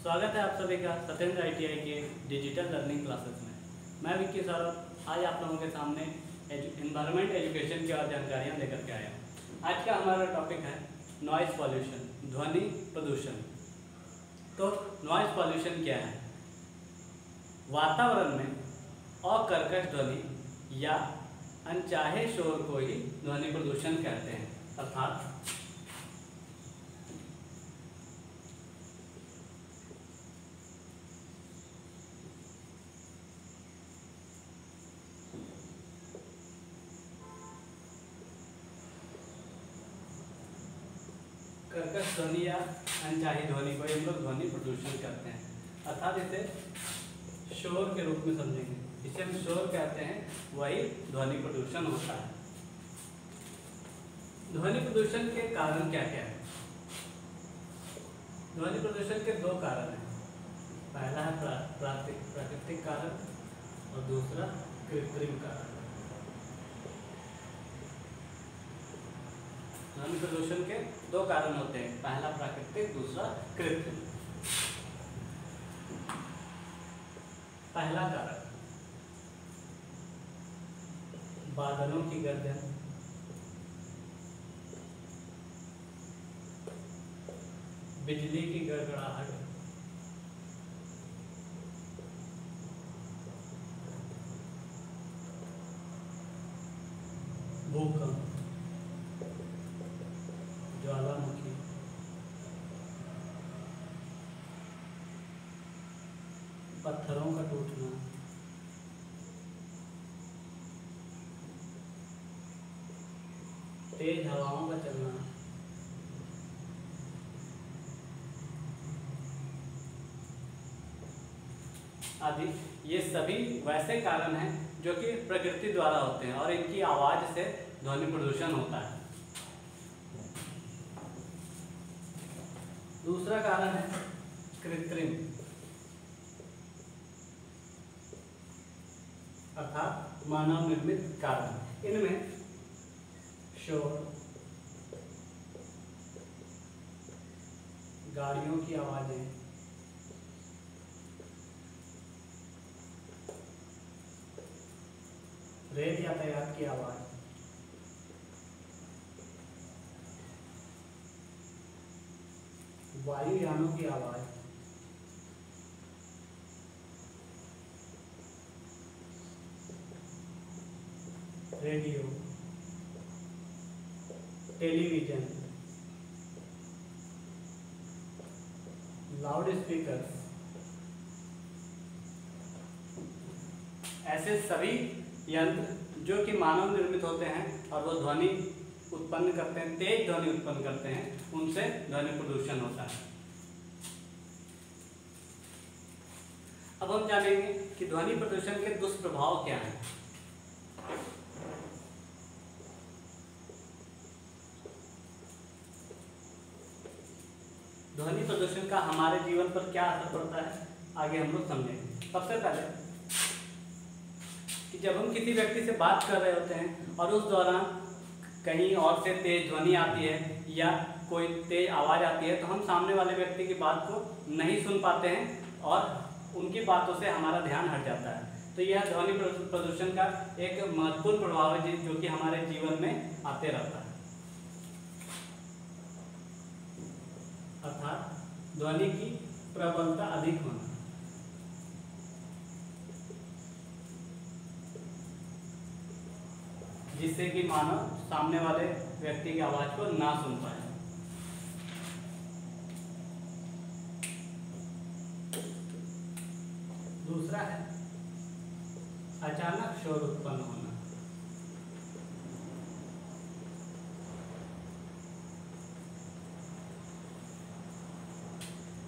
स्वागत है आप सभी का सत्येंद्र आई के डिजिटल लर्निंग क्लासेस में। मैं विक्की सौरभ आज आप लोगों के सामने इन्वायरमेंट एजुकेशन की और जानकारियाँ लेकर के आया आज का हमारा टॉपिक है नॉइज़ पॉल्यूशन ध्वनि प्रदूषण। तो नॉइस पॉल्यूशन क्या है? वातावरण में अकर्कश ध्वनि या अनचाहे शोर को ही ध्वनि प्रदूषण कहते हैं, अर्थात कर्कश ध्वनि या अनचाही ध्वनि को हम लोग ध्वनि प्रदूषण करते हैं। अर्थात इसे शोर के रूप में समझेंगे। इसे हम शोर कहते हैं वही ध्वनि प्रदूषण होता है। ध्वनि प्रदूषण के कारण क्या क्या है? ध्वनि प्रदूषण के दो कारण हैं। पहला है प्रा, प्राकृतिक कारण और दूसरा कृत्रिम कारण। ध्वनि प्रदूषण के दो कारण होते हैं। पहला प्राकृतिक, दूसरा कृत्रिम। पहला कारण, बादलों की गर्दन। बिजली की गड़गड़ाहट। पत्थरों का टूटना। तेज हवाओं का चलना। आदि, ये सभी वैसे कारण हैं जो कि प्रकृति द्वारा होते हैं और इनकी आवाज़ से ध्वनि प्रदूषण होता है। दूसरा कारण है कृत्रिम। अर्थात मानव निर्मित कारण। इनमें शोर गाड़ियों की आवाज़ें, रेल यातायात की आवाज़, वायुयानों की आवाज़ रेडियो, टेलीविज़न लाउड स्पीकर ऐसे सभी यंत्र जो कि मानव निर्मित होते हैं और वो ध्वनि उत्पन्न करते हैं, तेज ध्वनि उत्पन्न करते हैं, उनसे ध्वनि प्रदूषण होता है। अब हम जानेंगे कि ध्वनि प्रदूषण के दुष्प्रभाव क्या हैं। ध्वनि प्रदूषण का हमारे जीवन पर क्या असर पड़ता है, आगे हम लोग समझेंगे। सबसे पहले कि जब हम किसी व्यक्ति से बात कर रहे होते हैं और उस दौरान कहीं और से तेज ध्वनि आती है या कोई तेज आवाज़ आती है तो हम सामने वाले व्यक्ति की बात को नहीं सुन पाते हैं और उनकी बातों से हमारा ध्यान हट जाता है। तो यह ध्वनि प्रदूषण का एक महत्वपूर्ण प्रभाव है जो कि हमारे जीवन में आते रहता है। अर्थात ध्वनि की प्रबलता अधिक होना। जिससे कि मानव सामने वाले व्यक्ति की आवाज़ को ना सुन पाए। दूसरा है, अचानक शोर उत्पन्न होना।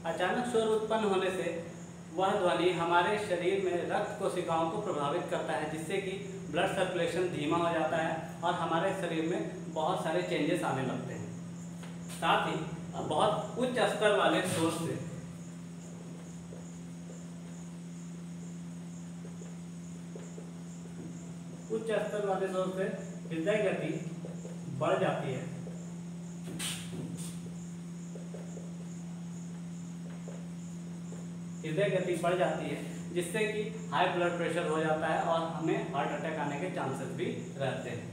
अचानक शोर उत्पन्न होने से वह ध्वनि हमारे शरीर में रक्त कोशिकाओं को प्रभावित करता है, जिससे कि ब्लड सर्कुलेशन धीमा हो जाता है और हमारे शरीर में बहुत सारे चेंजेस आने लगते हैं। साथ ही बहुत उच्च स्तर वाले शोर से उच्च स्तर वाले शोर से हृदय गति बढ़ जाती है। हृदय गति बढ़ जाती है, जिससे कि हाई ब्लड प्रेशर हो जाता है और हमें हार्ट अटैक आने के चांसेस भी रहते हैं।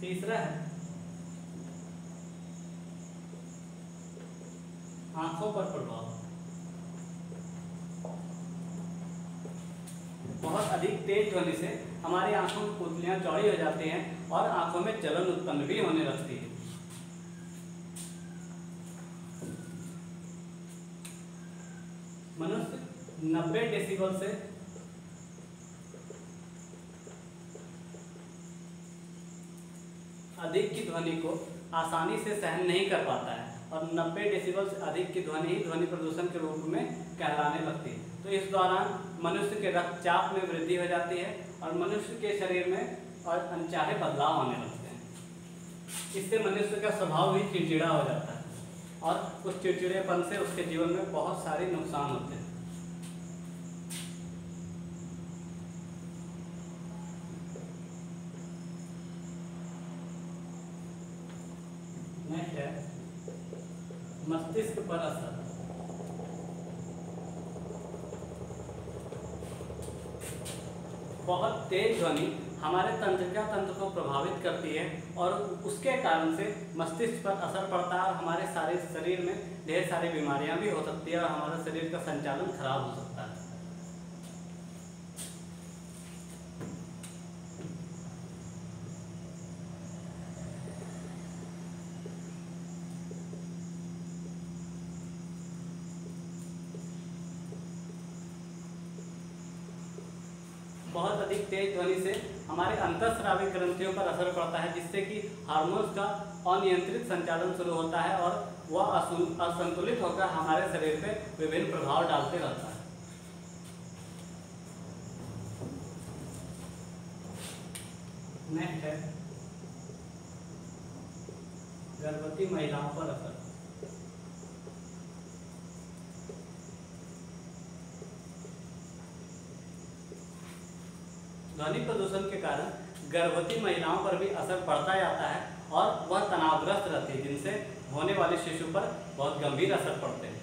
तीसरा है, आँखों पर प्रभाव। बहुत अधिक तेज ध्वनि से हमारी आँखों की पुतलियाँ चौड़ी हो जाती हैं और आँखों में जलन उत्पन्न भी होने लगती है। मनुष्य 90 डेसिबल से अधिक की ध्वनि को आसानी से सहन नहीं कर पाता है और 90 डेसिबल से अधिक की ध्वनि ही ध्वनि प्रदूषण के रूप में कहलाने लगती है। तो इस दौरान मनुष्य के रक्तचाप में वृद्धि हो जाती है और मनुष्य के शरीर में और अनचाहे बदलाव आने लगते हैं। इससे मनुष्य का स्वभाव भी चिड़चिड़ा हो जाता है और उस चिड़चिड़ेपन से उसके जीवन में बहुत सारे नुकसान होते हैं। नेक्स्ट है, मस्तिष्क पर असर। बहुत तेज ध्वनि हमारे तंत्रिका तंत्र को प्रभावित करती है और उसके कारण से मस्तिष्क पर असर पड़ता है और हमारे सारे शरीर में ढेर सारी बीमारियाँ भी हो सकती है और हमारे शरीर का संचालन खराब हो सकता है। बहुत अधिक तेज ध्वनि से हमारे अंतस्रावी ग्रंथियों पर असर पड़ता है, जिससे कि हार्मोन्स का अनियंत्रित संचालन शुरू होता है और वह असंतुलित होकर हमारे शरीर पे विभिन्न प्रभाव डालते रहता है। नेक्स्ट है। गर्भवती महिलाओं पर असर। ध्वनि प्रदूषण के कारण गर्भवती महिलाओं पर भी असर पड़ता जाता है और वह तनावग्रस्त रहती है, जिनसे होने वाले शिशु पर बहुत गंभीर असर पड़ते हैं।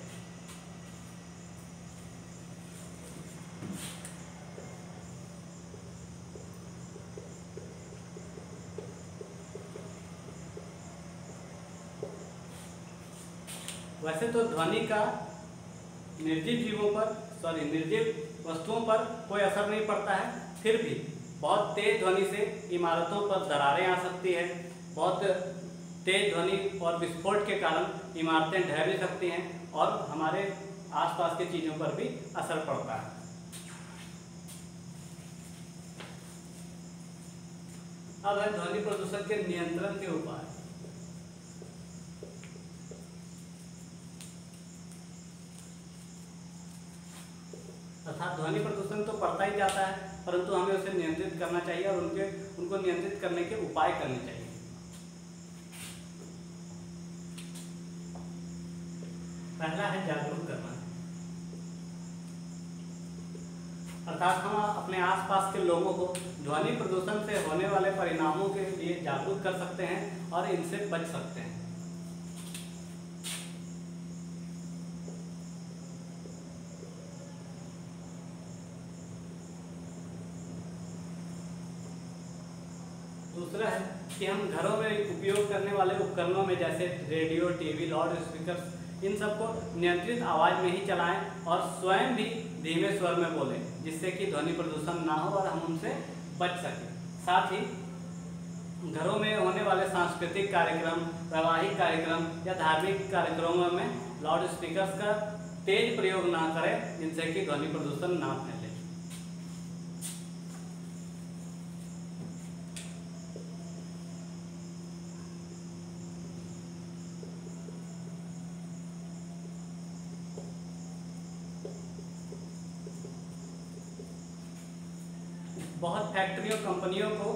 वैसे तो ध्वनि का निर्जीव जीवों पर सॉरी निर्जीव वस्तुओं पर कोई असर नहीं पड़ता है, फिर भी बहुत तेज ध्वनि से इमारतों पर दरारें आ सकती है। बहुत तेज ध्वनि और विस्फोट के कारण इमारतें ढह भी सकती हैं और हमारे आसपास की चीज़ों पर भी असर पड़ता है। अब है ध्वनि प्रदूषण के नियंत्रण के उपाय। अर्थात ध्वनि प्रदूषण तो पड़ता ही जाता है, परंतु हमें उसे नियंत्रित करना चाहिए और उनके, उनको नियंत्रित करने के उपाय करने चाहिए। पहला है जागरूक करना। अर्थात हम अपने आसपास के लोगों को ध्वनि प्रदूषण से होने वाले परिणामों के लिए जागरूक कर सकते हैं और इनसे बच सकते हैं। दूसरा है कि हम घरों में उपयोग करने वाले उपकरणों में जैसे रेडियो, टीवी, लाउड स्पीकर इन सबको नियंत्रित आवाज़ में ही चलाएँ और स्वयं भी धीमे स्वर में बोलें, जिससे कि ध्वनि प्रदूषण ना हो और हम उनसे बच सकें। साथ ही, घरों में होने वाले सांस्कृतिक कार्यक्रम, वैवाहिक कार्यक्रम या धार्मिक कार्यक्रमों में लाउड स्पीकर्स का तेज प्रयोग ना करें, जिनसे कि ध्वनि प्रदूषण ना फैले। बहुत फैक्ट्रियों, कंपनियों को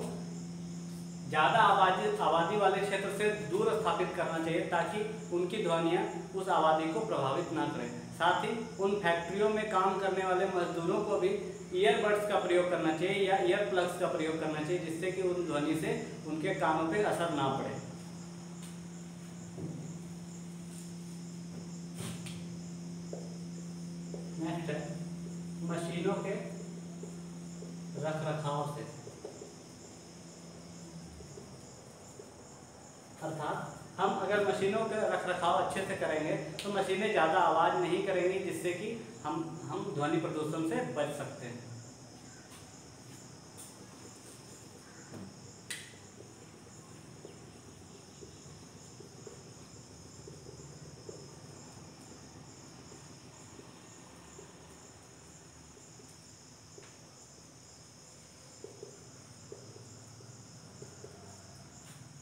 ज़्यादा आबादी आबादी वाले क्षेत्र से दूर स्थापित करना चाहिए ताकि उनकी ध्वनियाँ उस आबादी को प्रभावित ना करें। साथ ही उन फैक्ट्रियों में काम करने वाले मजदूरों को भी ईयरबड्स का प्रयोग करना चाहिए या ईयर प्लग्स का प्रयोग करना चाहिए, जिससे कि उन ध्वनि से उनके कामों पर असर ना पड़े। नेक्स्ट है, मशीनों के रख रखाव से। अर्थात हम अगर मशीनों का रख रखाव अच्छे से करेंगे तो मशीनें ज़्यादा आवाज़ नहीं करेंगी, जिससे कि हम हम ध्वनि प्रदूषण से बच सकते हैं।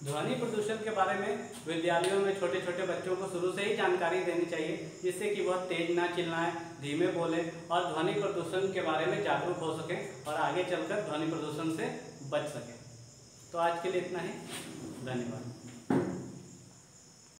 ध्वनि प्रदूषण के बारे में विद्यालयों में छोटे छोटे बच्चों को शुरू से ही जानकारी देनी चाहिए, जिससे कि वह तेज ना चिल्लाएँ, धीमे बोले और ध्वनि प्रदूषण के बारे में जागरूक हो सकें और आगे चलकर ध्वनि प्रदूषण से बच सकें। तो आज के लिए इतना ही। धन्यवाद।